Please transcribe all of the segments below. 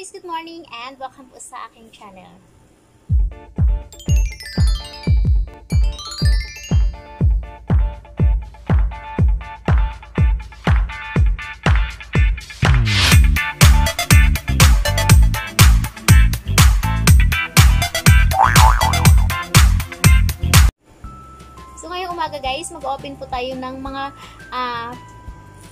guys! Good morning and welcome po sa aking channel. So ngayong umaga guys, mag-open po tayo ng mga uh,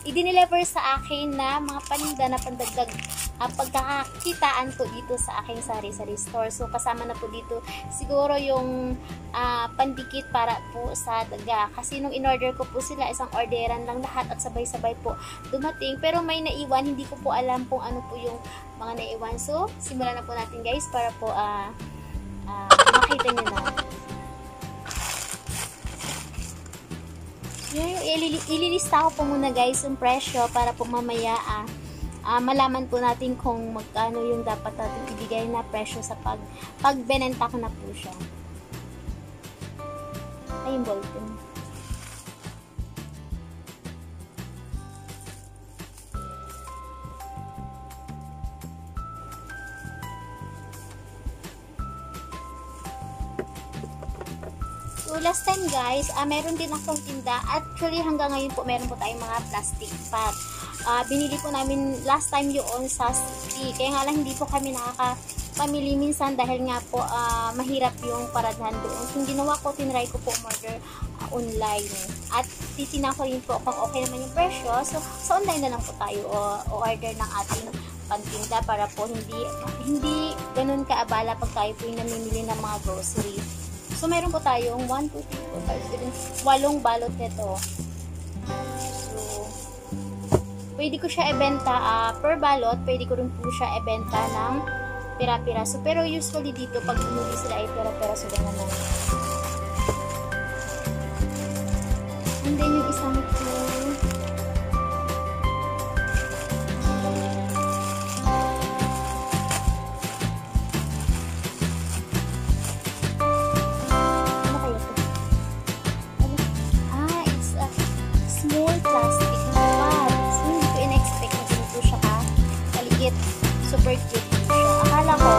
i-deliver sa akin na mga paninda na pandagdag uh, pagkakakitaan po dito sa aking sari-sari store. So, kasama na po dito siguro yung uh, pandikit para po sa daga. Kasi nung in-order ko po sila, isang orderan lang lahat at sabay-sabay po dumating. Pero may naiwan, hindi ko po alam kung ano po yung mga naiwan. So, simulan na po natin guys para po uh, uh, makita nyo na. Yung ililista ko po muna guys yung presyo para po mamaya ah, uh, malaman po natin kung magkano yung dapat natin ibigay na presyo sa pag pagbenenta ko na po siya. Ay, yung ballpen. So, last time guys, uh, meron din akong tinda. Actually, hanggang ngayon po, meron po tayong mga plastic pot. Uh, binili po namin last time yun sa city. Kaya nga lang hindi po kami nakakapamili minsan dahil nga po uh, mahirap yung paradhan doon. So, ginawa ko, tinry ko po order uh, online. At titina ko rin po kung okay naman yung presyo. So, sa online na lang po tayo o, o order ng ating pantinda para po hindi hindi ganun kaabala pag tayo po yung namimili ng mga groceries. So, meron po tayong 1, 2, 3, 4, 5, 7, 8 balot nito. So, pwede ko siya ibenta uh, per balot. Pwede ko rin po siya ibenta ng pira-piraso. Pero usually dito, pag bumili sila ay pira-piraso lang naman. And then, yung isang po, cute siya. Akala ko,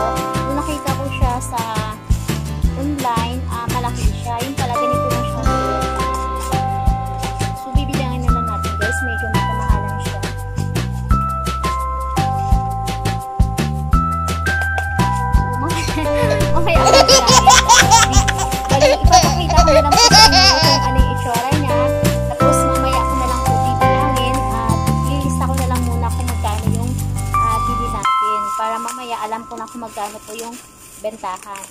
yung bentahan.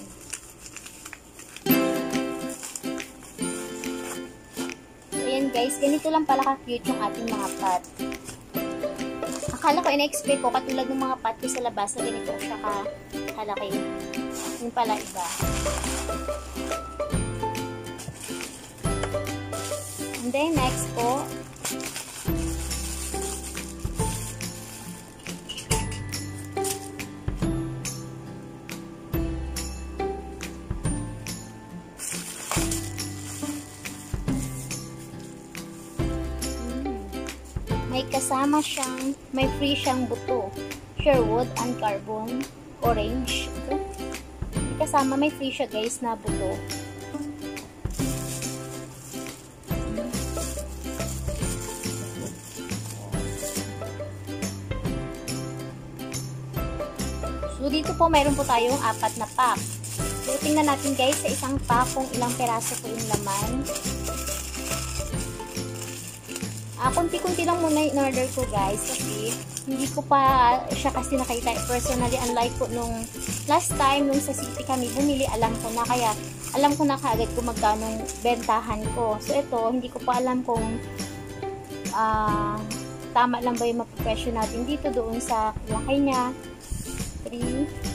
So, ayan guys. Ganito lang pala ka-cute yung ating mga pot. Akala ko, ina-expect ko, katulad ng mga pot ko sa labas, na ganito siya ka-kalaki. Yung pala iba. And then, next po, kasama siyang, may free siyang buto. Sherwood and carbon orange. Ito. Kasama, may free siya guys na buto. So, dito po mayroon po tayong apat na pack. So, tingnan natin guys sa isang pack kung ilang peraso po yung laman. Ah, kunti-kunti lang muna yung order ko guys kasi hindi ko pa siya kasi nakita. Personally unlike po nung last time nung sa city kami bumili alam ko na. Kaya alam ko na kaagad kung magkano bentahan ko. So ito hindi ko pa alam kung uh, tama lang ba yung mapapresyo natin dito doon sa laki niya. 3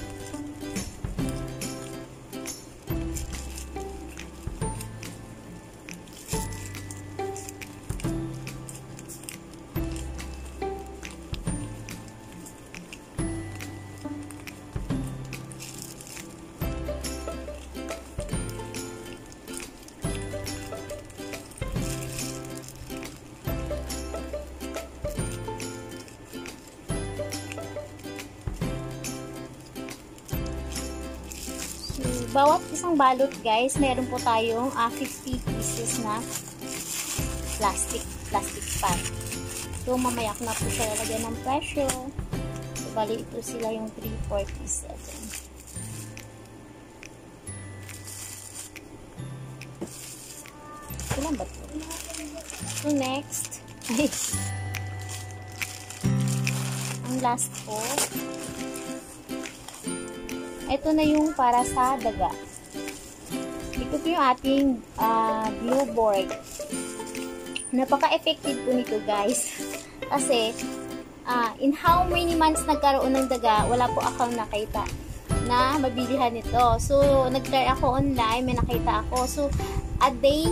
bawat isang balot guys, meron po tayong uh, 50 pieces na plastic, plastic pan. So, mamaya ko na po siya lalagyan ng presyo. So, bali ito sila yung 347. Ilan ba ito? So, next. ang last po. Ito na yung para sa daga. Ito po yung ating uh, blue board. Napaka-effective po nito guys. Kasi, uh, in how many months nagkaroon ng daga, wala po akong nakita na mabilihan nito. So, nag-try ako online, may nakita ako. So, a day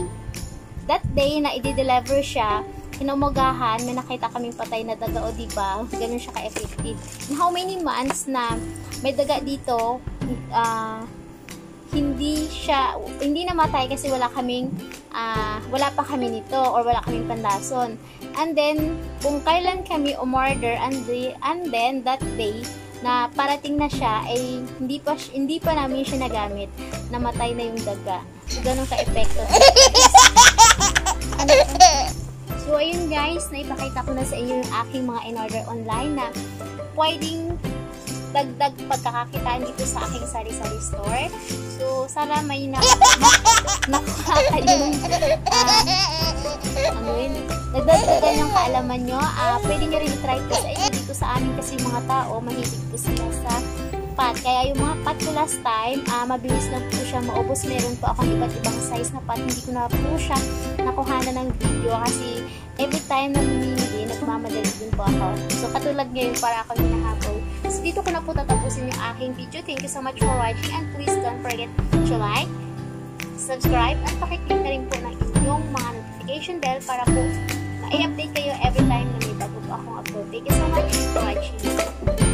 that day na i-deliver siya, kinumagahan, may nakita kaming patay na daga o diba? Ganun siya ka-effective. How many months na may daga dito, uh, hindi siya, hindi namatay kasi wala kaming, uh, wala pa kami nito or wala kaming pandason. And then, kung kailan kami umorder and, the, and then that day, na parating na siya ay hindi pa hindi pa namin siya nagamit namatay na yung daga so ganun ka epekto So, ayun guys, naipakita ko na sa inyo yung aking mga in-order online na pwedeng dagdag pagkakakitaan dito sa aking sari-sari store. So, sana may na nakuha kayong uh, ano yun, nagdagdagan yung kaalaman nyo. Uh, pwede nyo rin try to sa inyo dito sa amin kasi mga tao, mahilig po sila sa pot. Kaya yung mga pot ko last time, uh, mabilis lang po siya maubos. Meron po akong iba't ibang size na pot. Hindi ko na po siya nakuhanan ng video kasi every time na mamimili, nagmamadali din po ako. So, katulad ngayon, para ako hinahabol. So, dito ko na po tatapusin yung aking video. Thank you so much for watching and please don't forget to like, subscribe, at pakiclick na rin po ng inyong mga notification bell para po ma-update kayo every time na may bago po akong upload. Thank you so much for watching.